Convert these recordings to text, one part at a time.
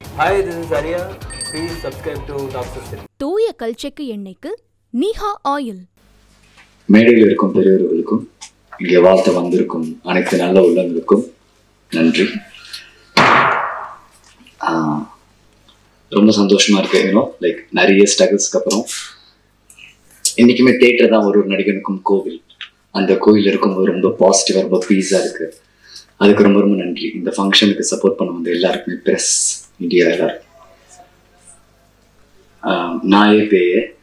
Hi, this is Arya. Please subscribe to Doctor City. தூய கல்ச்செக்கு எண்ணெய்க்கு நீஹா oil மேடையில் இருக்கும் பெரியவர்களுக்கும் இங்கே வாழ்த்த வந்திருக்கும் அனைத்து நல்ல உள்ளங்களுக்கும் நன்றி. ஆஹ் ரொம்ப சந்தோஷமா இருக்கு யூனோ லைக் நிறைய ஸ்ட்ரகிள்ஸ்க்கு அப்புறம். என்றைக்குமே தேட்டர் தான் ஒரு ஒரு நடிகனுக்கும் கோவில். அந்த கோவில் இருக்கும்போது ரொம்ப பாசிட்டிவாக ரொம்ப பீஸாக இருக்கு. அதுக்கு ரொம்ப ரொம்ப நன்றி. இந்த ஃபங்க்ஷனுக்கு சப்போர்ட் பண்ண வந்த எல்லாருக்குமே ப்ரெஸ் இந்தியாவில். நான் ஆஹ் நாயே பேயே.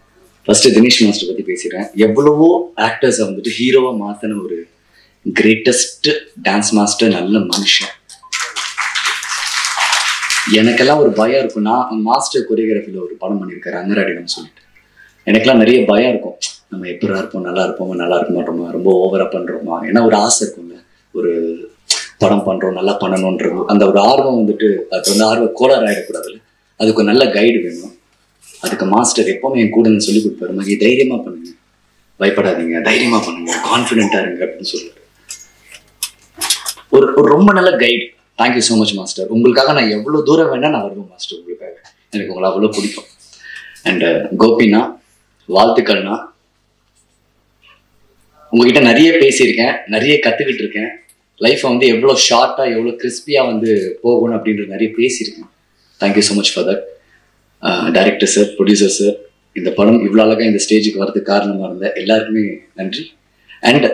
தினேஷ் மாஸ்டர் பற்றி பேசிடுறேன் எவ்வளவோ ஆக்டர்ஸை வந்துட்டு ஹீரோவாக மாற்றின ஒரு கிரேட்டஸ்ட் டான்ஸ் மாஸ்டர் நல்ல மனுஷன். எனக்கெல்லாம் ஒரு பயம் இருக்கும். நான் மாஸ்டர் கொரியோகிராஃபியில் ஒரு படம் பண்ணியிருக்காரு அங்கராடினம் சொல்லிட்டு. எனக்கெல்லாம் நிறைய பயம் இருக்கும். நம்ம எப்படா இருப்போம்? நல்லா இருப்போமா? நல்லா இருக்க மாட்டோமா? ரொம்ப ஓவராக பண்ணுறோமா ஏன்னா ஒரு ஆசை இருக்கும்ல. ஒரு படம் பண்ணுறோம் நல்லா பண்ணணுன்றது. அந்த ஒரு ஆர்வம் வந்துட்டு அது வந்து ஆர்வம் கோளாறு ஆகிடக்கூடாதுல்ல அதுக்கு ஒரு நல்ல கைடு வேணும். அதுக்கு மாஸ்டர் எப்பவுமே என் கூட இருந்து சொல்லி கொடுப்பாரு மாதிரி தைரியமா பண்ணுங்க. பயப்படாதீங்க. தைரியமா பண்ணுங்க. கான்ஃபிடென்ட்டா இருங்க. அப்படின்னு சொல்லுவார் ஒரு ஒரு ரொம்ப நல்ல guide thank you so much master உங்களுக்காக நான் எவ்வளவு தூரம் வேணால் நான் வருவேன் மாஸ்டர் உங்களுக்காக. எனக்கு உங்களை அவ்வளோ பிடிக்கும். அண்ட் uh, கோபினா வாழ்த்துக்கள்னா உங்ககிட்ட நிறைய பேசியிருக்கேன் நிறைய கற்றுக்கிட்டு இருக்கேன் லைஃப்பை வந்து எவ்வளோ ஷார்ட்டாக எவ்வளோ கிறிஸ்பியாக வந்து போகணும் அப்படின்ற நிறைய பேசியிருக்கேன். Thank you so much for that director sir producer sir இந்த படம் இவ்வளோ அழகாக இந்த ஸ்டேஜுக்கு வரதுக்கு காரணமாக இருந்த எல்லாருக்குமே நன்றி. அண்ட்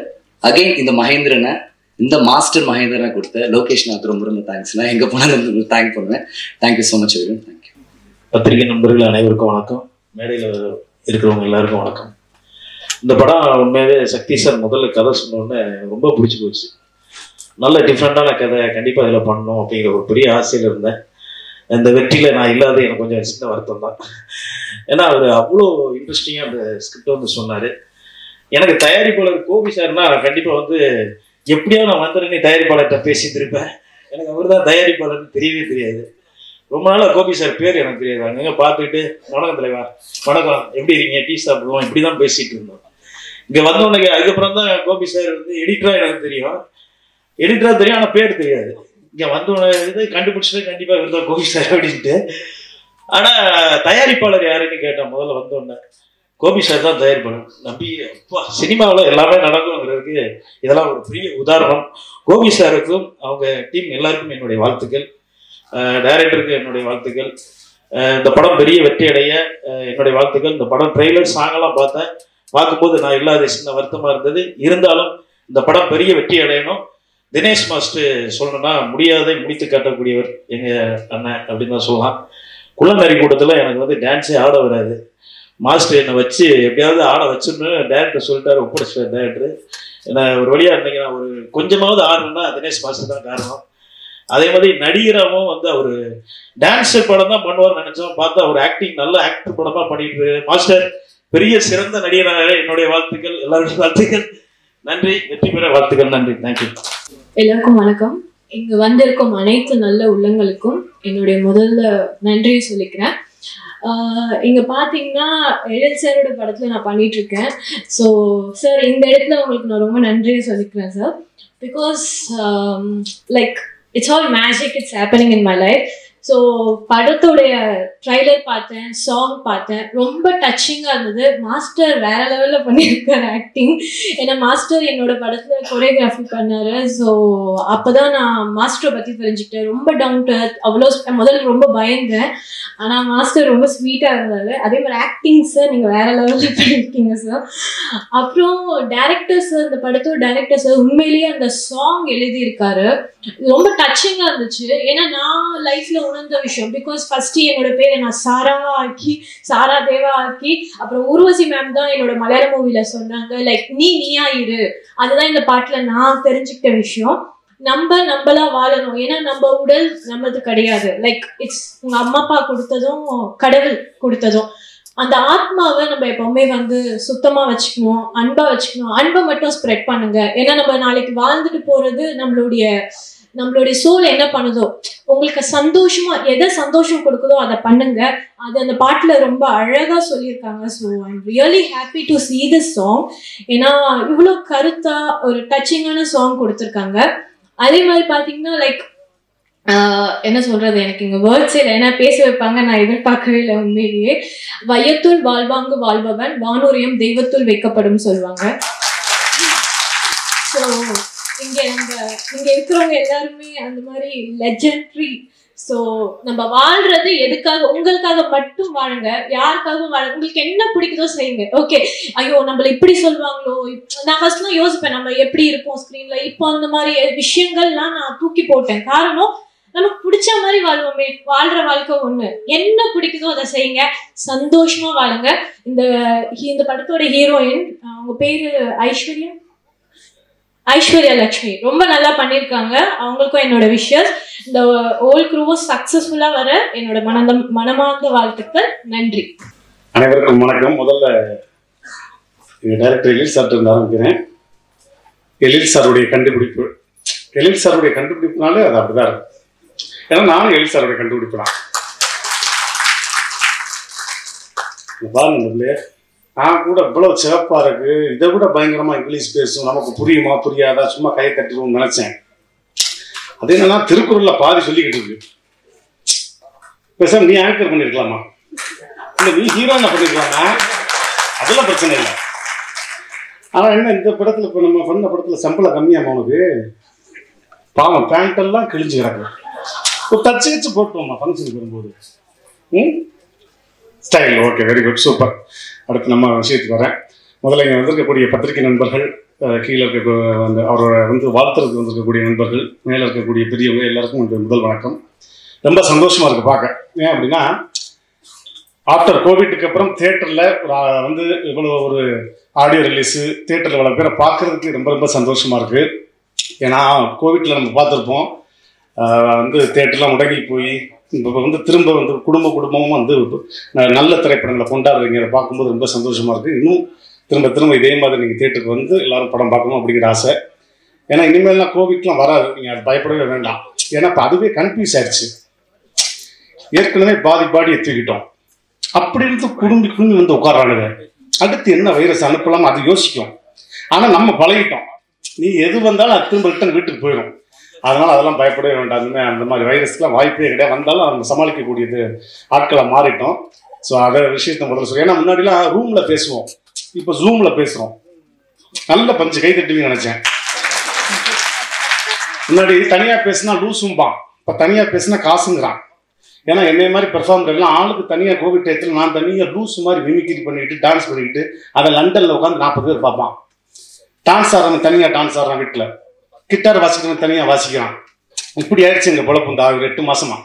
அகைன் இந்த மகேந்திரனை இந்த மாஸ்டர் மகேந்திரனை கொடுத்த லோகேஷ் ரொம்ப ரொம்ப தேங்க்ஸ் நான் எங்கே போனாலும் தேங்க் பண்ணுவேன். Thank you so much every thank you பத்திரிகை நண்பர்கள் அனைவருக்கும் வணக்கம். மேடையில் இருக்கிறவங்க எல்லாருக்கும் வணக்கம். இந்த படம் உண்மையாகவே சக்தி சார் முதல்ல கதை சொன்னோடனே ரொம்ப பிடிச்சி போச்சு. நல்ல டிஃப்ரெண்டான கதை கண்டிப்பாக இதில் பண்ணணும் அப்படிங்கிற ஒரு பெரிய ஆசையில் இருந்தேன். இந்த வெற்றியில் நான் இல்லாத எனக்கு கொஞ்சம் சின்ன வருத்தம் தான். ஏன்னா அவர் அவ்வளோ இன்ட்ரெஸ்டிங்காக அந்த ஸ்கிரிப்ட் வந்து சொன்னார். எனக்கு தயாரிப்பாளர் கோபி சார்னா கண்டிப்பாக வந்து எப்படியோ நான் வந்துடுன்னு தயாரிப்பாளர்கிட்ட பேசிட்டு இருப்பேன். எனக்கு அவர் தான் தயாரிப்பாளர்னு தெரியவே தெரியாது. ரொம்ப நாளாக கோபி சார் பேர் எனக்கு தெரியாது. அங்கங்க பார்த்துக்கிட்டு வணக்கம் தலைவா வணக்கம். எப்படி இருக்கீங்க? டீ சாப்பிடுவோம். இப்படி தான் பேசிகிட்டு இருந்தோம். இங்கே வந்தவனுக்கு அதுக்கப்புறம் தான் கோபி சார் வந்து எடிட்டராக எனக்கு தெரியும். எடிட்டராக தெரியும் ஆனால் பேர் தெரியாது. இங்கே வந்தவன இது கண்டுபிடிச்சது கண்டிப்பாக இருந்தால் கோபி சார் அப்படின்ட்டு. ஆனால் தயாரிப்பாளர் யாருன்னு கேட்டேன் முதல்ல வந்தோடனே கோபி சார் தான் தயாரிப்பாளர். நம்பி அப்பா சினிமாவில் எல்லாமே நடக்குங்கிறதுக்கு இதெல்லாம் ஒரு பெரிய உதாரணம். கோபி சாருக்கும் அவங்க டீம் எல்லாருக்கும் என்னுடைய வாழ்த்துக்கள். டைரக்டருக்கு என்னுடைய வாழ்த்துக்கள். இந்த படம் பெரிய வெற்றி அடைய என்னுடைய வாழ்த்துக்கள். இந்த படம் ட்ரெய்லர் சாங்கெல்லாம் பார்த்தேன். பார்க்கும்போது நான் இல்லாத சின்ன வருத்தமாக இருந்தது. இருந்தாலும் இந்த படம் பெரிய வெற்றி அடையணும். தினேஷ் மாஸ்டர் சொல்லணும்னா முடியாதை முடித்து காட்டக்கூடியவர் எங்கள் அண்ணன் அப்படின்னு தான் சொல்லலாம். குள்ளநரி கூட்டத்தில் எனக்கு வந்து டான்ஸே ஆட வராது. மாஸ்டர் என்னை வச்சு எப்படியாவது ஆட வச்சுன்னு டேரக்டர் சொல்லிட்டாரு ஒப்படைச்சிட்டார் டேரக்டர் என்ன ஒரு வழியாக இருந்தீங்க நான் ஒரு கொஞ்சமாவது ஆடணும்னா தினேஷ் மாஸ்டர் தான் காரணம். அதே மாதிரி நடிகராகவும் வந்து அவர் டான்ஸர் படம் தான் பண்ணுவார்னு நினைச்சோம். பார்த்தா அவர் ஆக்டிங் நல்ல ஆக்டர் படமா பண்ணிட்டு இருக்காரு. மாஸ்டர் பெரிய சிறந்த நடிகராக என்னுடைய வாழ்த்துக்கள் எல்லாருடைய வாழ்த்துக்கள். நன்றி வெற்றி பெற வாழ்த்துக்கள் நன்றி. தேங்க்யூ எல்லாருக்கும் வணக்கம். இங்க வந்திருக்கும் அனைத்து நல்ல உள்ளங்களுக்கும் என்னுடைய முதல்ல நன்றியை சொல்லிக்கிறேன். ஆஹ் இங்க பாத்தீங்கன்னா எழில் சாரோட படத்துல நான் பண்ணிட்டு இருக்கேன் ஸோ சார் இந்த இடத்துல உங்களுக்கு நான் ரொம்ப நன்றியை சொல்லிக்கிறேன் sir because like it's all magic it's happening in my life so படத்தோடைய ட்ரைலர் பார்த்தேன் சாங் பார்த்தேன். ரொம்ப டச்சிங்காக இருந்தது. மாஸ்டர் வேற லெவலில் பண்ணியிருக்காரு ஆக்டிங் ஏன்னா மாஸ்டர் என்னோட படத்தில் கொரியோகிராஃபி பண்ணாரு. ஸோ அப்போ தான் நான் மாஸ்டரை பற்றி தெரிஞ்சுக்கிட்டேன். ரொம்ப டவுன் டு அவ்வளோ முதல்ல ரொம்ப பயந்தேன். ஆனால் மாஸ்டர் ரொம்ப ஸ்வீட்டாக இருந்தார். அதே மாதிரி ஆக்டிங் சார் நீங்கள் வேற லெவலில் பண்ணியிருக்கீங்க சார் அப்புறம் டேரக்டர் சார் இந்த படத்தோட டேரக்டர் சார் உண்மையிலேயே அந்த சாங் எழுதியிருக்காரு. ரொம்ப டச்சிங்காக இருந்துச்சு. ஏன்னா நான் லைஃப்பில் உணர்ந்த விஷயம். பிகாஸ் ஃபர்ஸ்ட் என்னோட பேரை நான் சாராவா ஆக்கி சாரா தேவா ஆக்கி அப்புறம் ஊர்வசி மேம் தான் என்னோட மலையாள மூவில சொன்னாங்க. லைக் நீ நீயா இரு. அதுதான் இந்த பாட்டுல நான் தெரிஞ்சுக்கிட்ட விஷயம். நம்ம நம்மளா வாழணும். ஏன்னா நம்ம உடல் நம்மது கிடையாது. லைக் இட்ஸ் உங்க அம்மா அப்பா கொடுத்ததும் கடவுள் கொடுத்ததும். அந்த ஆத்மாவை நம்ம எப்பவுமே வந்து சுத்தமா வச்சுக்கணும் அன்பா வச்சுக்கணும். அன்பை மட்டும் ஸ்ப்ரெட் பண்ணுங்க. ஏன்னா நம்ம நாளைக்கு வாழ்ந்துட்டு போறது நம்மளுடைய நம்மளுடைய சோல் என்ன பண்ணுதோ உங்களுக்கு சந்தோஷமா எதை சந்தோஷம் கொடுக்குதோ அதை பண்ணுங்க. அது அந்த பாட்டில் ரொம்ப அழகாக சொல்லியிருக்காங்க. So I'm really happy to see this song ஏன்னா இவ்வளோ கருத்தாக ஒரு டச்சிங்கான சாங் கொடுத்துருக்காங்க. அதே மாதிரி பார்த்தீங்கன்னா லைக் என்ன சொல்றது? எனக்கு இங்க வேர்ட்ஸ் இல்லை. ஏன்னா பேச வைப்பாங்க. நான் எதிர்பார்க்கவே இல்லை உண்மையிலேயே. வையத்துள் வாழ்வாங்கு வாழ்பவன் வானூரியம் தெய்வத்துள் வைக்கப்படும் சொல்லுவாங்க. ஸோ இங்க நம்ம இங்க இருக்கிறவங்க எல்லாருமே அந்த மாதிரி லெஜெண்ட்ரி ஸோ நம்ம வாழ்றது எதுக்காக உங்களுக்காக மட்டும் வாழுங்க யாருக்காகவும் வாழ உங்களுக்கு என்ன பிடிக்குதோ செய்யுங்க. ஓகே ஐயோ நம்மள இப்படி சொல்லுவாங்களோ? நான் ஃபர்ஸ்ட்லாம் யோசிப்பேன் நம்ம எப்படி இருப்போம் ஸ்க்ரீன்ல இப்போ அந்த மாதிரி விஷயங்கள்லாம் நான் தூக்கி போட்டேன். காரணம் நமக்கு பிடிச்ச மாதிரி வாழ்வோமே வாழ்ற வாழ்க்கை ஒண்ணு. என்ன பிடிக்குதோ அதை செய்யுங்க. சந்தோஷமா வாழுங்க. இந்த இந்த படத்தோட ஹீரோயின் அவங்க பேரு ஐஸ்வர்யா? ஐஸ்வர்யா லட்சுமி. ரொம்ப நல்லா பண்ணியிருக்காங்க. அவங்களுக்கும் என்னோட விஷஸ் இந்த ஓல் குரூவும் சக்ஸஸ்ஃபுல்லாக வர என்னோட மனந்த மனமார்ந்த வாழ்த்துக்கள். நன்றி. அனைவருக்கும் வணக்கம். முதல்ல டைரக்டர் எழில் சார்ட்டு இருந்து ஆரம்பிக்கிறேன். எழில் சாருடைய கண்டுபிடிப்பு எழில் சாருடைய கண்டுபிடிப்புனாலே அது அப்படிதான் இருக்கும். ஏன்னா நானும் எழில் சாருடைய கண்டுபிடிப்பு தான். பாருங்க இந்த நான் கூட இவ்வளோ சிறப்பாக இருக்கு. இதை விட பயங்கரமாக இங்கிலீஷ் பேசும். நமக்கு புரியுமா புரியாதா? சும்மா கையை தட்டிடுவோம்னு நினைச்சேன். அது என்னன்னா திருக்குறளில் பாதி சொல்லிக்கிட்டு இருக்கு. பேசாம நீ ஆங்கர் பண்ணிருக்கலாமா? இல்லை நீ ஹீரோயினா பண்ணிருக்கலாமா? அதெல்லாம் பிரச்சனை இல்லை. ஆனால் என்ன இந்த படத்தில் இப்போ நம்ம பண்ண படத்தில் சம்பளம் கம்மியாக உனக்கு பாவம் பேண்ட் எல்லாம் கிழிஞ்சு கிடக்கு. ஒரு தச்சு வச்சு போட்டுவோம்மா ஃபங்க்ஷனுக்கு வரும்போது. ம்? Style okay very good super அடுத்து நம்ம விஷயத்துக்கு வரேன். முதல்ல இங்கே வந்திருக்கக்கூடிய பத்திரிகை நண்பர்கள் கீழே இருக்க அந்த அவரோட வந்து வாழ்த்துறதுக்கு வந்திருக்கக்கூடிய நண்பர்கள் மேலே இருக்கக்கூடிய பெரியவங்க எல்லாருக்கும் வந்து முதல் வணக்கம். ரொம்ப சந்தோஷமாக இருக்கு பார்க்க. ஏன் அப்படின்னா ஆஃப்டர் கோவிட்டுக்கு அப்புறம் தேட்டரில் வந்து இவ்வளோ ஒரு ஆடியோ ரிலீஸு தேட்டரில் இவ்வளோ பேரை பார்க்குறதுக்கு ரொம்ப ரொம்ப சந்தோஷமாக இருக்குது ஏன்னா கோவிட்டில் நம்ம பார்த்துருப்போம். வந்து தேட்டர்லாம் முடங்கி போய் இப்போ வந்து திரும்ப வந்து குடும்ப குடும்பமும் வந்து நல்ல திரைப்படங்களை கொண்டாடுறீங்க. அதை பார்க்கும்போது ரொம்ப சந்தோஷமாக இருக்குது இன்னும் திரும்ப திரும்ப இதே மாதிரி நீங்கள் தேட்டருக்கு வந்து எல்லாரும் படம் பார்க்கணும் அப்படிங்கிற ஆசை. ஏன்னா இனிமேல்லாம் கோவிட்லாம் வராது. நீங்கள் அது பயப்படவே வேண்டாம். ஏன்னா இப்போ அதுவே கன்ஃபியூஸ் ஆயிடுச்சு. ஏற்கனவே பாதி பாடியை தூக்கிட்டோம். அப்படி இருந்து குடும்பி குடும்பி வந்து உட்காரானுங்க அடுத்து என்ன வைரஸ் அனுப்பலாம் அது யோசிக்கும். ஆனால் நம்ம பழகிட்டோம். நீ எது வந்தாலும் அது திரும்ப ரிட்டன் வீட்டுக்கு போயிடும் அதனால அதெல்லாம் பயப்படவே வேண்டாம். அந்த மாதிரி- வைரஸ்க்குலாம் வாய்ப்பே கிடையாது. வந்தாலும் நம்ம சமாளிக்கக்கூடியது ஆட்களை மாறிட்டோம். ஸோ அதை விஷயத்த முதல்ல சொல்லி ஏன்னா முன்னாடிலாம் ரூம்ல பேசுவோம். இப்போ ஜூம்ல பேசுறோம். நல்ல பஞ்சு கை தட்டுவீங்கன்னு நினைச்சேன். முன்னாடி தனியா பேசினா லூசும்பான் இப்போ தனியா பேசினா காசுங்கிறான். ஏன்னா என்னை மாதிரி பெர்ஃபார்ம் பண்ணலாம் ஆளுக்கு தனியாக கோவிட் டயத்தில் நான் தனியாக லூஸ் மாதிரி மிமிக்ரி பண்ணிக்கிட்டு டான்ஸ் பண்ணிக்கிட்டு அதை லண்டனில் உட்காந்து நாற்பது பேர் பார்ப்பான். டான்ஸ் ஆடுறாங்க தனியாக டான்ஸ் ஆடுறான் வீட்டில் கிட்டார் வாசிக்கிறவன் தனியாக வாசிக்கிறான். இப்படி ஆயிடுச்சு எங்கள் பொழப்பு இந்த ஆறு எட்டு மாசமா.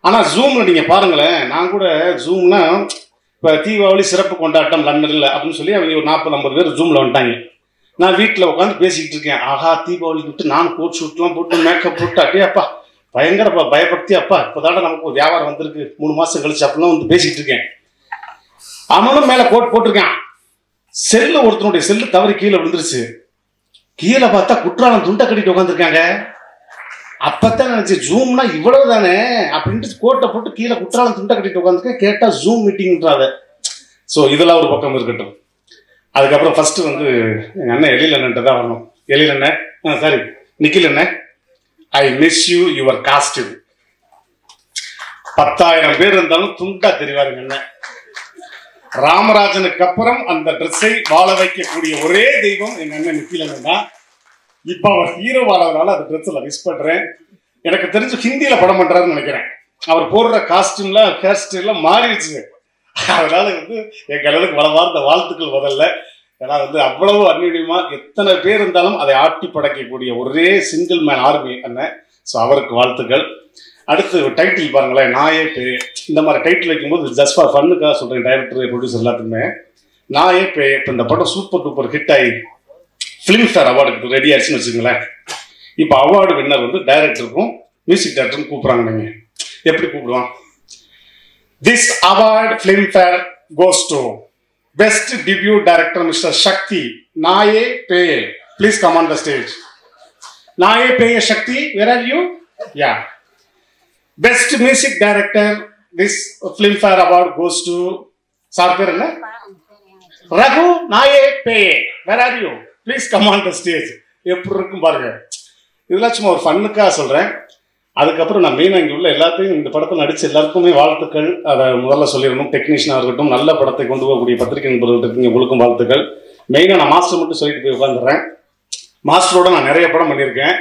ஆனால் ஜூமில் நீங்கள் பாருங்களேன் நான் கூட ஜூம்னா இப்போ தீபாவளி சிறப்பு கொண்டாட்டம் லண்டனில் அப்படின்னு சொல்லி அவங்க ஒரு நாற்பது ஐம்பது பேர் ஜூமில் வந்துட்டாங்க. நான் வீட்டில் உட்காந்து பேசிக்கிட்டு இருக்கேன். ஆஹா தீபாவளி விட்டு நான் கோட் ஷூட்லாம் போட்டு மேக்கப் போட்டு அப்படியே அப்பா பயங்கர பயப்படுத்தி அப்பா இப்போதாட நமக்கு ஒரு வியாபாரம் வந்திருக்கு. மூணு மாதம் கழிச்சு அப்படிலாம் வந்து பேசிக்கிட்டு இருக்கேன். அவனும் மேலே கோட் போட்டிருக்கான். செல்லு ஒருத்தனுடைய செல்லு தவறி கீழே விழுந்துருச்சு. கீழே பார்த்தா குற்றாலம் துண்டை கட்டிட்டு உட்காந்துருக்காங்க அப்பத்தான் நினைச்சு ஜூம்னா இவ்வளவு தானே அப்படின்ட்டு கோட்டை போட்டு கீழே குற்றாலம் துண்டை கட்டிட்டு உட்காந்துருக்கேன் கேட்டால் ஜூம் மீட்டிங்ன்றாத ஸோ இதெல்லாம் ஒரு பக்கம் இருக்கட்டும். அதுக்கப்புறம் ஃபர்ஸ்ட் வந்து எங்கள் அண்ணன் எழில் தான் வரணும். எழில் அண்ணன் சாரி நிக்கில் அண்ணன் I miss you your costume பத்தாயிரம் பேர் இருந்தாலும் துண்டா தெரிவாருங்க என்ன ராமராஜனுக்கு அப்புறம் அந்த ட்ரெஸ்ஸை வாழ வைக்கக்கூடிய ஒரே தெய்வம் எங்க அண்ணன் நித்திலன் தான் இப்ப அவர் ஹீரோ வாழறதுனால அந்த ட்ரெஸ்ல மிஸ் பண்றேன். எனக்கு தெரிஞ்சு ஹிந்தியில படம் பண்றாருன்னு நினைக்கிறேன். அவர் போடுற காஸ்டியூம்ல ஹேர் ஸ்டைல்லாம் மாறிடுச்சு. அதனால வந்து என் கடலுக்கு வளவார்ந்த வாழ்த்துக்கள் முதல்ல. ஏன்னா வந்து அவ்வளவு அந்நியமா எத்தனை பேர் இருந்தாலும் அதை ஆட்டி படைக்கக்கூடிய ஒரே சிங்கிள் மேன் ஆர்மி அண்ணன். ஸோ அவருக்கு வாழ்த்துக்கள். அடுத்து டைட்டில் பாருங்களேன் நாயே பேயே இந்த மாதிரி டைட்டில் வைக்கும்போது ஜஸ்ட் ஃபார் ஃபன்னுக்காக சொல்கிறேன் டைரக்டர் ப்ரொடியூசர் எல்லாத்துக்குமே. நாயே பேயே இப்போ இந்த படம் சூப்பர் டூப்பர் ஹிட் ஆகி ஃபிலிம்ஃபேர் அவார்டுக்கு ரெடி ஆயிடுச்சுன்னு வச்சுங்களேன் இப்போ அவார்டு வின்னர் வந்து டைரக்டருக்கும் மியூசிக் டைரக்டரும் கூப்பிட்றாங்க நீங்கள் எப்படி கூப்பிடுவான்? This award Filmfare goes to best debut director mister Sakthi Naaye Peye please come on the stage Naaye Peye Sakthi where are you ya best music director this Filmfare award goes to sir பேர் என்ன? Raghu Naaye Peye where are you please come on the stage எப்படி இருக்கும் பாருங்க. இதெல்லாம் சும்மா ஒரு ஃபன்னுக்காக சொல்கிறேன் அதுக்கப்புறம் நான் மெயினாக இங்கே உள்ள எல்லாத்தையும் இந்த படத்தில் நடித்த எல்லாருக்குமே வாழ்த்துக்கள். அதை முதல்ல சொல்லிடணும். டெக்னீஷியனாக இருக்கட்டும் நல்ல படத்தை கொண்டு போகக்கூடிய பத்திரிகை நண்பர்கள் இருக்கீங்க உங்களுக்கும் வாழ்த்துக்கள். மெயினாக நான் மாஸ்டர் மட்டும் சொல்லிட்டு போய் உட்காந்துடுறேன் மாஸ்டரோட நான் நிறைய படம் பண்ணியிருக்கேன்.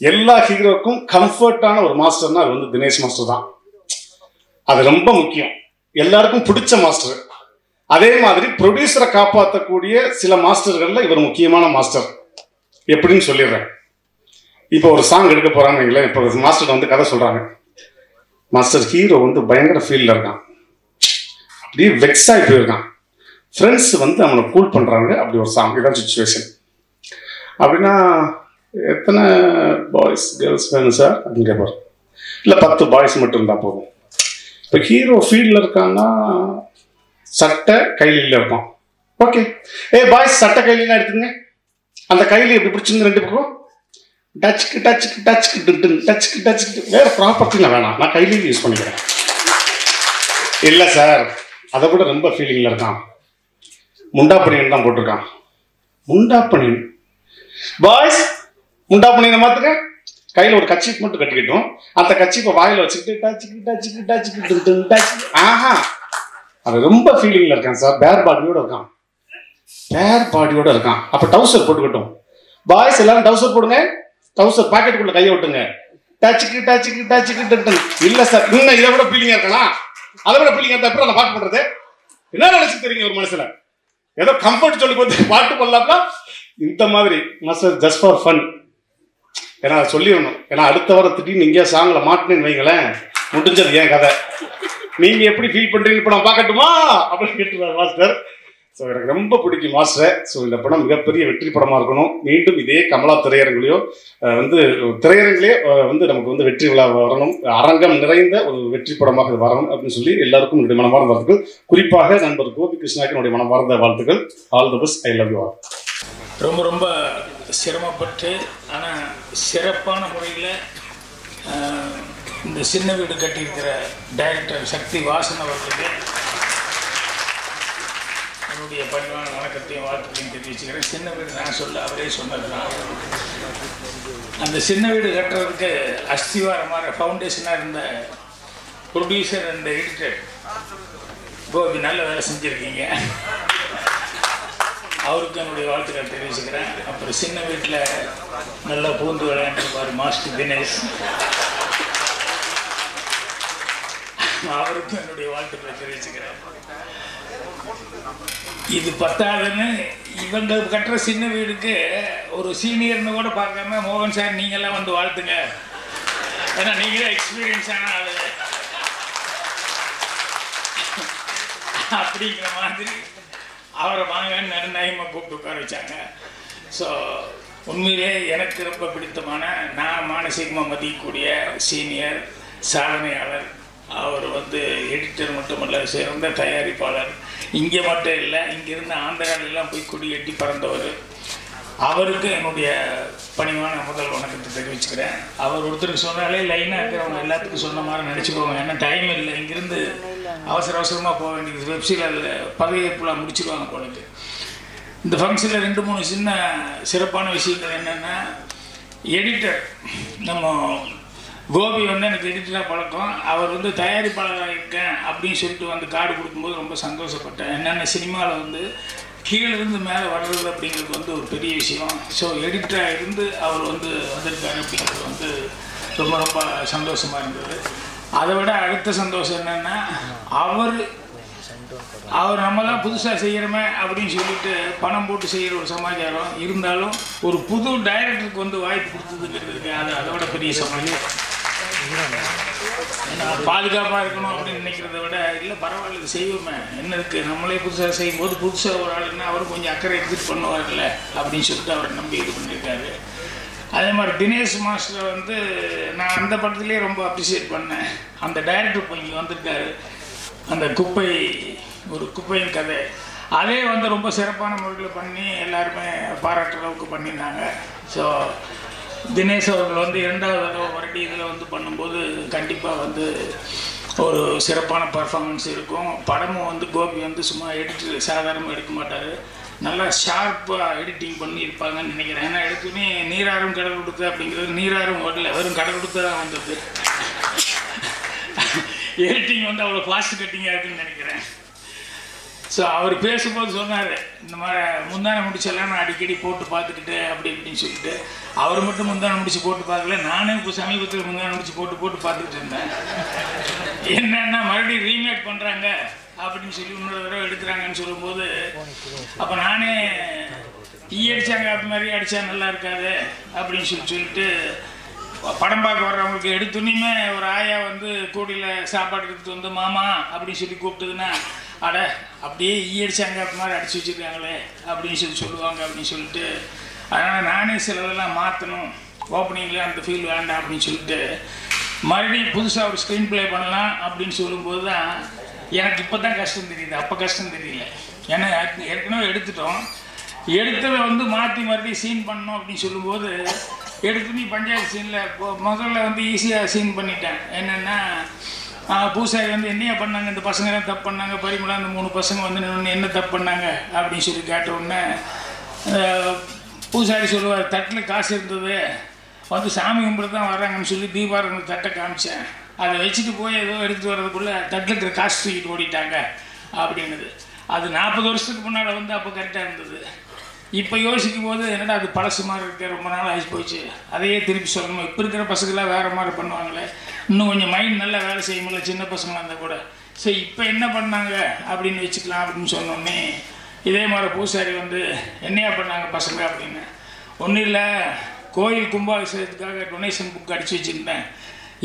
எல்லா ஹீரோக்கும் கம்ஃபர்ட்டான ஒரு மாஸ்டர்னா அது வந்து தினேஷ் மாஸ்டர் தான். அது ரொம்ப முக்கியம். எல்லாருக்கும் பிடிச்ச மாஸ்டர். அதே மாதிரி ப்ரொடியூசரை காப்பாற்றக்கூடிய சில மாஸ்டர்கள்ல இவர் முக்கியமான மாஸ்டர். எப்படின்னு சொல்லிடுறேன். இப்போ ஒரு சாங் எடுக்க போறாங்க வைங்களேன். இப்போ மாஸ்டர் வந்து கதை சொல்றாங்க. மாஸ்டர் ஹீரோ வந்து பயங்கர ஃபீல்டில் இருக்கான். அப்படியே வெக்ஸ் ஆகி போயிருக்கான். ஃப்ரெண்ட்ஸ் வந்து அவனை கூல் பண்ணுறாங்க அப்படி ஒரு சாங் இதான் சுச்சுவேஷன் அப்படின்னா எத்தனை பாய்ஸ் கேர்ள்ஸ் வேணும் சார் அப்படின்னு கேட்பார் இல்லை பத்து பாய்ஸ் மட்டும் இருந்தால் போதும். இப்போ ஹீரோ ஃபீல்டில் இருக்கான்னா சட்டை கைலியில் இருப்பான். ஓகே ஏ பாய்ஸ் சட்டை கைலிலாம் எடுத்துங்க அந்த கையில் எப்படி பிடிச்சிங்க ரெண்டு பக்கம். டச்சுக்கு டச்சுக்கு டச்சுக்கு டிட்டு டச்சுக்கு டச்சுக்கு வேறு ப்ராப்பர்ட்டிலாம் வேணாம். நான் கைலியில் யூஸ் பண்ணிக்கிறேன். இல்லை சார் அதை விட ரொம்ப ஃபீலிங்கில் இருக்கான். முண்டா பணியன் தான் போட்டிருக்கான். முண்டா பணியன் பாய்ஸ் உண்டா பண்ணின மாத்துக்க கையில் ஒரு கட்சி மட்டும் கட்டிக்கிட்டோம். அந்த கச்சிப்பை வாயில வச்சுக்கிட்டு டச்சுக்கு டச்சுக்கு டச்சுக்கு ஆஹா. அவன் ரொம்ப ஃபீலிங்கில் இருக்கான் சார். பேர் பாடியோட இருக்கான். பேர் பாடியோட இருக்கான். அப்போ டவுசர் போட்டுக்கிட்டோம். பாய்ஸ் எல்லாரும் டவுசர் போடுங்க. டவுசர் பாக்கெட்டுக்குள்ள கையை விட்டுங்க டச்சுக்கு டச்சுக்கு டச்சுக்கு டட்டு இல்லை சார் இன்னும் இதை விட ஃபீலிங்காக இருக்கலாம். அதை விட ஃபீலிங்காக இருந்தால் எப்படி நான் பாட்டு பண்ணுறது என்ன நினைச்சு தெரியுங்க ஒரு மனசுல ஏதோ கம்ஃபர்ட் சொல்லி கொடுத்து பாட்டு பண்ணலாம்னா இந்த மாதிரி மாஸ்டர் ஜஸ்ட் ஃபார் ஃபன் ஏன்னா அதை சொல்லிடணும். ஏன்னா அடுத்த வாரம் திடீர்னு எங்கேயா சாங்கில் மாட்டினேன்னு வைங்களேன் முடிஞ்சது ஏன் கதை. நீங்கள் எப்படி ஃபீல் பண்ணுறீங்க இப்போ நான் பார்க்கட்டுமா? அப்படின்னு கேட்டுருவார் மாஸ்டர். ஸோ எனக்கு ரொம்ப பிடிக்கும் மாஸ்டர். ஸோ இந்த படம் மிகப்பெரிய வெற்றி படமாக இருக்கணும். மீண்டும் இதே கமலா திரையரங்குலையோ வந்து திரையரங்கிலே வந்து நமக்கு வந்து வெற்றி விழா வரணும். அரங்கம் நிறைந்த ஒரு வெற்றி படமாக இது வரணும் அப்படின்னு சொல்லி எல்லாருக்கும் என்னுடைய மனமார்ந்த வாழ்த்துக்கள். குறிப்பாக நண்பர் கோபி கிருஷ்ணாக்கு என்னுடைய மனமார்ந்த வாழ்த்துக்கள். All the best I love you all ரொம்ப ரொம்ப சிரமப்பட்டு ஆனால் சிறப்பான முறையில் இந்த சின்ன வீடு கட்டியிருக்கிற டைரக்டர் சக்தி வாசன் அவர்களுக்கு என்னுடைய பணிவான வணக்கத்தையும் வாழ்த்துக்களையும் தெரிவிச்சுக்கிறேன். சின்ன வீடு நான் சொல்ல அவரே சொன்னதுதான் அந்த சின்ன வீடு கட்டுறதுக்கு அஸ்திவாரமாக ஃபவுண்டேஷனாக இருந்த ப்ரொடியூசர் அண்ட் எடிட்டர் கோபி நல்ல வேலை செஞ்சுருக்கீங்க. அவருக்கு என்னுடைய வாழ்த்துக்கள் தெரிவிச்சுக்கிறேன். அப்புறம் சின்ன வீட்டில் நல்லா பூந்து விளையாண்டுருப்பார் மாஸ்டர் தினேஷ். அவருக்கும் என்னுடைய வாழ்த்துக்களை தெரிவிச்சுக்கிறேன். இது பத்தாதுன்னு இவங்க கட்டுற சின்ன வீடுக்கு ஒரு சீனியர்னு கூட பார்க்காம மோகன் சார் நீங்களாம் வந்து வாழ்த்துங்க. ஏன்னா நீங்களே எக்ஸ்பீரியன்ஸான ஆளு. அப்படிங்கிற மாதிரி அவரை வாங்க நிர்ணயமாக கூப்பிட்டு உட்கார வச்சாங்க. ஸோ உண்மையிலே எனக்கு ரொம்ப பிடித்தமான நான் மானசீகமாக மதிக்கக்கூடிய சீனியர் சாதனையாளர். அவர் வந்து எடிட்டர் மட்டுமல்ல சிறந்த தயாரிப்பாளர். இங்கே மட்டும் இல்லை இங்கிருந்து ஆந்திராவிலெல்லாம் போய் குடி எட்டி பறந்தவர். அவருக்கு என்னுடைய பணிவான முதல் வணக்கத்தை தெரிவிச்சுக்கிறேன். அவர் ஒருத்தருக்கு சொன்னாலே லைனாக இருக்கிறவங்க எல்லாத்துக்கும் சொன்ன மாதிரி நினச்சிக்குவாங்க ஏன்னா டைம் இல்லை. இங்கிருந்து அவசர அவசரமாக போக வேண்டியது. வெப்சீரியில் பதவியேற்புலாம் முடிச்சிருவாங்க போலக்கு இந்த ஃபங்க்ஷனில் ரெண்டு மூணு சின்ன சிறப்பான விஷயங்கள் என்னென்னா எடிட்டர் நம்ம கோபி வந்து எனக்கு எடிட்டராக பழக்கம். அவர் வந்து தயாரிப்பாளராக இருக்கேன் அப்படின்னு சொல்லிட்டு வந்து கார்டு கொடுக்கும்போது ரொம்ப சந்தோஷப்பட்டேன். என்னென்ன சினிமாவில் வந்து கீழேருந்து மேலே வர்றது அப்படிங்கிறது வந்து ஒரு பெரிய விஷயம். ஸோ எடிட்டராக இருந்து அவர் வந்து வந்திருக்காரு அப்படிங்கிறது வந்து ரொம்ப ரொம்ப சந்தோஷமாக இருந்தது. அதை விட அடுத்த சந்தோஷம் என்னன்னா அவர் அவர் நம்ம தான் புதுசாக செய்கிறோமே அப்படின்னு சொல்லிட்டு பணம் போட்டு செய்கிற ஒரு சமாச்சாரம் இருந்தாலும் ஒரு புது டைரக்டருக்கு வந்து வாய்ப்பு கொடுத்ததுங்கிறதுக்கு அது அதை விட பெரிய சமாச்சாரம். பாதுகாப்பாக இருக்கணும் அப்படின்னு நினைக்கிறத விட இல்லை பரவாயில்ல இது செய்வோமே. என்ன இருக்குது நம்மளே புதுசாக செய்யும்போது புதுசாக ஒரு ஆளுன்னா அவர் கொஞ்சம் அக்கறை எடுத்துகிட்டு பண்ணுவார்ல அப்படின்னு சொல்லிட்டு அவரை நம்பி இது பண்ணியிருக்காரு. அதே மாதிரி தினேஷ் மாஸ்டர் வந்து நான் அந்த படத்துலேயே ரொம்ப அப்ரிஷியேட் பண்ணேன். அந்த டைரக்டர் இப்போ இங்கே வந்திருக்காரு. அந்த குப்பை ஒரு குப்பையின் கதை. அதே வந்து ரொம்ப சிறப்பான முறையில் பண்ணி எல்லாருமே பாராட்டுற அளவுக்கு பண்ணியிருந்தாங்க. ஸோ தினேஷ் அவர்கள் வந்து இரண்டாவது தடவை மறுபடி இதில் வந்து பண்ணும்போது கண்டிப்பாக வந்து ஒரு சிறப்பான பர்ஃபார்மன்ஸ் இருக்கும். படமும் வந்து கோபி வந்து சும்மா எடிட்டர் சாதாரணமாக எடுக்க மாட்டார். நல்லா ஷார்ப்பாக எடிட்டிங் பண்ணியிருப்பாங்கன்னு நினைக்கிறேன். ஏன்னா எடுத்துமே நீராரும் கடல் கொடுத்த அப்படிங்கிறது நீராரும் ஓடல வெறும் கடல் கொடுத்து தான் வந்தது. எடிட்டிங் வந்து அவ்வளோ ஃபாஸ்ட் கட்டிங்காக இருக்குன்னு நினைக்கிறேன். ஸோ அவர் பேசும்போது சொன்னார் இந்த மாதிரி முந்தானை முடிச்செல்லாம் நான் அடிக்கடி போட்டு பார்த்துக்கிட்டு அப்படி இப்படின்னு சொல்லிட்டு. அவர் மட்டும் முந்தானை முடிச்சு போட்டு பார்க்கல நானே இப்போ சமீபத்தில் முந்தானை முடிச்சு போட்டு போட்டு பார்த்துக்கிட்டு இருந்தேன். என்னென்னா மறுபடியும் ரீமேக் பண்ணுறாங்க அப்படின்னு சொல்லி இன்னொரு தடவை எடுக்கிறாங்கன்னு சொல்லும்போது அப்போ நானே டீ அடித்தாங்க அது மாதிரி அடித்தா நல்லா இருக்காது அப்படின்னு சொல்லி சொல்லிட்டு படம் பார்க்க வர்றவங்களுக்கு எடுத்துனையுமே ஒரு ஆயா வந்து கூடியில் சாப்பாடு எடுத்துகிட்டு வந்து மாமா அப்படின்னு சொல்லி கூப்பிட்டதுன்னா அட அப்படியே ஈ அடிச்சாங்க அப்படி மாதிரி அடிச்சு வச்சிருக்காங்களே அப்படின்னு சொல்லி சொல்லுவாங்க அப்படின்னு சொல்லிட்டு அதனால் நானே சிலதெல்லாம் மாற்றணும் ஓப்பனிங்கில் அந்த ஃபீல் வேண்டாம் அப்படின்னு சொல்லிட்டு மறுபடியும் புதுசாக ஒரு ஸ்க்ரீன் ப்ளே பண்ணலாம் அப்படின்னு சொல்லும்போது தான் எனக்கு இப்போ தான் கஷ்டம் தெரியுது அப்போ கஷ்டம் தெரியல. ஏன்னா ஏற்கனவே எடுத்துட்டோம். எடுத்ததை வந்து மாற்றி மாற்றி சீன் பண்ணோம் அப்படின்னு சொல்லும்போது எடுத்து நீ பஞ்சாயத்து சீனில் முதல்ல வந்து ஈஸியாக சீன் பண்ணிட்டேன். என்னென்னா பூசாரி வந்து என்னையா பண்ணாங்க? இந்த பசங்க தான் தப்பு பண்ணாங்க. பரிமளா அந்த மூணு பசங்க வந்து நின்று என்ன தப்பு பண்ணாங்க? அப்படின்னு சொல்லி கேட்ட உடனே பூசாரி சொல்லுவார் தட்டில் காசு இருந்தது. வந்து சாமி கும்பிட தான் வராங்கன்னு சொல்லி தீபாவளி தட்டை காமிச்சேன். அதை வச்சுட்டு போய் ஏதோ எடுத்துகிட்டு வர்றதுக்குள்ளே தட்டில் இருக்கிற காசு தூக்கிட்டு ஓடிட்டாங்க அப்படின்னுது. அது நாற்பது வருஷத்துக்கு முன்னால் வந்து அப்போ கரெக்டாக இருந்தது. இப்போ யோசிக்கும் போது என்னடா அது பழசு மாதிரி இருக்கு ரொம்ப நாள் ஆகி போச்சு. அதையே திருப்பி சொல்லணும். இப்போ இருக்கிற பசங்களாம் வேறு மாதிரி பண்ணுவாங்களே. இன்னும் கொஞ்சம் மைண்ட் நல்லா வேலை செய்ய முடியல சின்ன பசங்களாக இருந்தால் கூட. சரி இப்போ என்ன பண்ணாங்க அப்படின்னு வச்சுக்கலாம் அப்படின்னு சொன்னோன்னே இதே மாதிரி பூசாரி வந்து என்னையா பண்ணாங்க பசங்க அப்படின்னு. ஒன்றும் இல்லை கோயில் கும்பாபிஷேகத்துக்காக டொனேஷன் புக் அடித்து வச்சுருந்தேன்.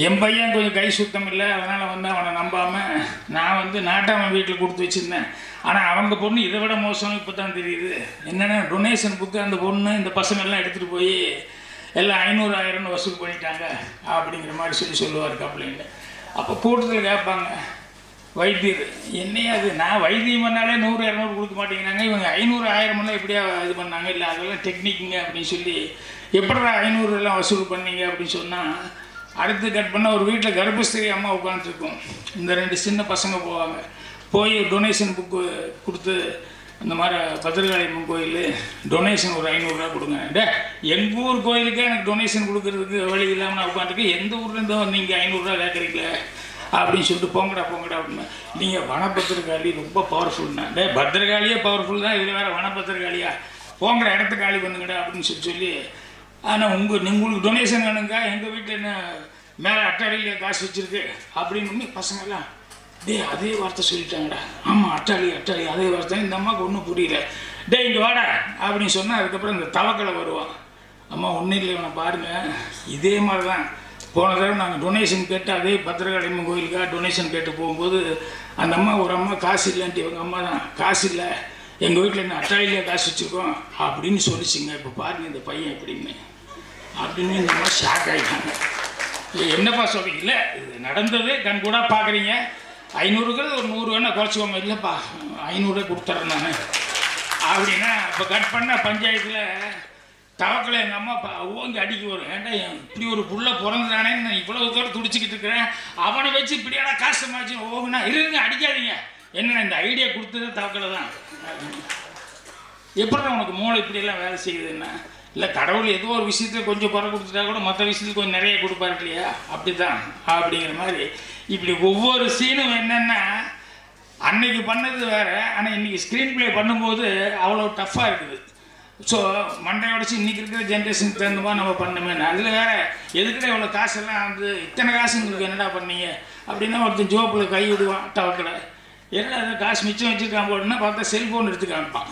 என் பையன் கொஞ்சம் கை சுத்தம் இல்லை அதனால் வந்து அவனை நம்பாமல் நான் வந்து நாட்டாமன் வீட்டில் கொடுத்து வச்சுருந்தேன். ஆனால் அவங்க பொண்ணு இதை விட மோசம் இப்போ தான் தெரியுது. என்னென்னா டொனேஷன் புக்கு அந்த பொண்ணு இந்த பசங்கள்லாம் எடுத்துகிட்டு போய் எல்லாம் ஐநூறு ஆயிரம்னு வசூல் பண்ணிட்டாங்க அப்படிங்கிற மாதிரி சொல்லி சொல்லுவார் கம்ப்ளைண்ட் அப்போ கூட்டத்தில் கேட்பாங்க வைத்தியர் என்னையா அது நான் வைத்தியம் பண்ணாலே நூறு இரநூறு கொடுக்க மாட்டேங்கிறாங்க. இவங்க ஐநூறு ஆயிரமெல்லாம் எப்படியா இது பண்ணாங்க? இல்லை அதெல்லாம் டெக்னிக்குங்க அப்படின்னு சொல்லி எப்படா ஐநூறு எல்லாம் வசூல் பண்ணீங்க? அப்படின்னு சொன்னால் அடுத்து கட் பண்ணால் ஒரு வீட்டில் கர்ப்பஸ்திரி அம்மா உட்காந்துருக்கும் இந்த ரெண்டு சின்ன பசங்க போவாங்க. போய் டொனேஷன் புக்கு கொடுத்து இந்த மாதிரி பத்திரகாளி அம்மன் கோயில் டொனேஷன் ஒரு ஐநூறுரூவா கொடுங்க. டே எங்கள் ஊர் கோயிலுக்கே எனக்கு டொனேஷன் கொடுக்கறதுக்கு வழி இல்லாமல் நான் உட்காந்துருக்கேன் எந்த ஊர்லேருந்தோ நீங்கள் ஐநூறுரூவா கேட்குறீங்களே அப்படின்னு சொல்லிட்டு போங்கடா போங்கடா அப்படின்னு. நீங்கள் வனபத்திரகாளி ரொம்ப பவர்ஃபுல்னா டே பத்திரகாளியே பவர்ஃபுல் தான் இதில் வேறு வனபத்திரகாளியா போங்கிற இடத்த காலி பண்ணுங்கடா அப்படின்னு சொல்லி சொல்லி ஆனால் உங்கள் உங்களுக்கு டொனேஷன் வேணுங்க எங்கள் வீட்டில் என்ன மேலே அட்டாளியில் காசு வச்சுருக்கு? அப்படின்னு பசங்கள்லாம் டேய் அதே வார்த்தை சொல்லிட்டாங்கடா. ஆமாம் அட்டாளி அட்டாளி அதே வார்த்தை. இந்த அம்மாவுக்கு ஒன்றும் புரியல. டே இங்கே வாடா அப்படின்னு சொன்னால் அதுக்கப்புறம் இந்த தவக்கலை வருவான். அம்மா ஒன்றும் இல்லை இவனை பாருங்கள் இதே மாதிரி தான் போன தடவை நாங்கள் டொனேஷன் கேட்டு அதே பத்திரகாளியம்மன் கோயிலுக்காக டொனேஷன் கேட்டு போகும்போது அந்த அம்மா ஒரு அம்மா காசு இல்லைன்ட்டு இவங்க அம்மா தான் காசு இல்லை. எங்கள் வீட்டில் என்ன அட்டாளியில் காசு வச்சுருக்கோம் அப்படின்னு சொல்லிச்சுங்க. இப்போ பாருங்க இந்த பையன் எப்படின்னு. அப்படின்னு இந்த ஷாக் ஆகிட்டாங்க என்னப்பா சொல்றீங்க இல்லை இது நடந்தது கண் கூட பார்க்குறீங்க. ஐநூறுங்கிறது ஒரு நூறு வேணா குறைச்சிக்கோங்க. இல்லைப்பா ஐநூறு கொடுத்துட்றேன் நான். அப்படின்னா இப்போ கட் பண்ண பஞ்சாயத்தில் தவக்கில் எங்கள் அம்மா அப்பா ஓங்கி அடிக்க வரும் ஏன்டா இப்படி ஒரு புள்ள பிறந்துட்டானேன்னு நான் இவ்வளோ தூரம் துடிச்சிக்கிட்டு இருக்கிறேன். அவனை வச்சு இப்படியான காசமாச்சு ஓகுனா இருங்க அடிக்காதீங்க. என்ன இந்த ஐடியா கொடுத்தது தவக்கலை தான். எப்படி உனக்கு மூளை இப்படியெல்லாம் வேலை செய்யுதுன்னா? இல்லை கடவுள் ஏதோ ஒரு விஷயத்தில் கொஞ்சம் குறை கொடுத்துட்டா கூட மற்ற விஷயத்துக்கு கொஞ்சம் நிறைய கொடுப்பாரு இல்லையா? அப்படி தான் அப்படிங்கிற மாதிரி. இப்படி ஒவ்வொரு சீனும் என்னென்னா அன்னைக்கு பண்ணது வேறு ஆனால் இன்றைக்கி ஸ்க்ரீன் ப்ளே பண்ணும்போது அவ்வளோ டஃப்பாக இருக்குது. ஸோ மண்டை உடச்சி இன்னைக்கு இருக்கிற ஜென்ரேஷனுக்கு தகுந்த மாதிரி நம்ம பண்ணமே அதில் வேறு எதுக்குடா இவ்வளோ காசெல்லாம் வந்து இத்தனை காசு உங்களுக்கு என்னடா பண்ணீங்க? அப்படின்னா ஒருத்தன் ஜோப்பில் கை விடுவான் டவக்கில் என்ன அது காசு மிச்சம் வச்சுருக்கான் போடுன்னா பார்த்தா செல்ஃபோன் எடுத்து காமிப்பான்.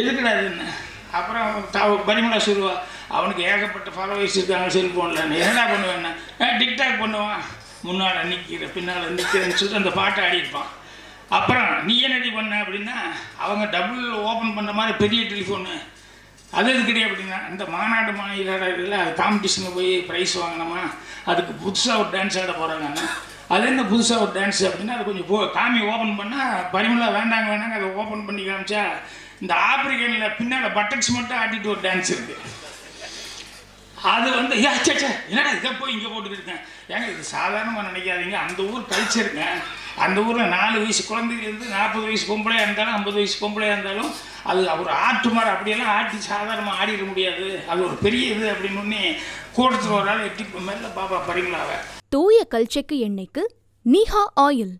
எதுக்குடா அது என்ன? அப்புறம் தவ பரிமளா அவனுக்கு ஏகப்பட்ட ஃபாலோவர்ஸ் இருக்காங்க செல்ஃபோனில் என்ன பண்ணுவேன்னா டிக்டாக் பண்ணுவான் முன்னால் நிற்கிற பின்னால் நிற்கிறேன்னு சொல்லிட்டு அந்த பாட்டை ஆடியிருப்பான் அப்புறம் நீ என்னடி பண்ண? அப்படின்னா அவங்க டபுள் ஓப்பன் பண்ண மாதிரி பெரிய டெலிஃபோனு அது கிடையாது அப்படின்னா இந்த மாநாடு மாநில அது காம்படிஷனில் போய் ப்ரைஸ் வாங்கினோமா அதுக்கு புதுசாக ஒரு டான்ஸ் ஆட போகிறாங்கண்ணா அது என்ன புதுசாக ஒரு டான்ஸ் அப்படின்னா அது கொஞ்சம் போ காமி ஓப்பன் பண்ணால் பரிமளா வேண்டாங்க வேணாங்க அதை ஓப்பன் பண்ணி காமிச்சா இந்த ஆப்பிரிக்கனில் பின்னால் பட்டன்ஸ் மட்டும் ஆட்டிட்டு ஒரு டான்ஸ் இருக்குது அது வந்து ஏ என்னடா இதை போய் இங்கே போட்டுக்கிட்டு இருக்கேன் ஏங்க இது சாதாரணமாக நினைக்காதீங்க. அந்த ஊர் கல்ச்சருங்க அந்த ஊரில் நாலு வயசு குழந்தையிலேருந்து நாற்பது வயசு பொம்பளையாக இருந்தாலும் ஐம்பது வயசு பொம்பளையாக இருந்தாலும் அது ஒரு ஆட்டு மாதிரி அப்படியெல்லாம் ஆட்டி சாதாரணமாக ஆடிட முடியாது. அது ஒரு பெரிய இது அப்படின்னு ஒன்னே கூட்டத்தில் ஒரு ஆள் எட்டி மேலே பாப்பா பரிங்களாவை தூய கல்ச்சைக்கு எண்ணெய்க்கு நீஹா ஆயில்.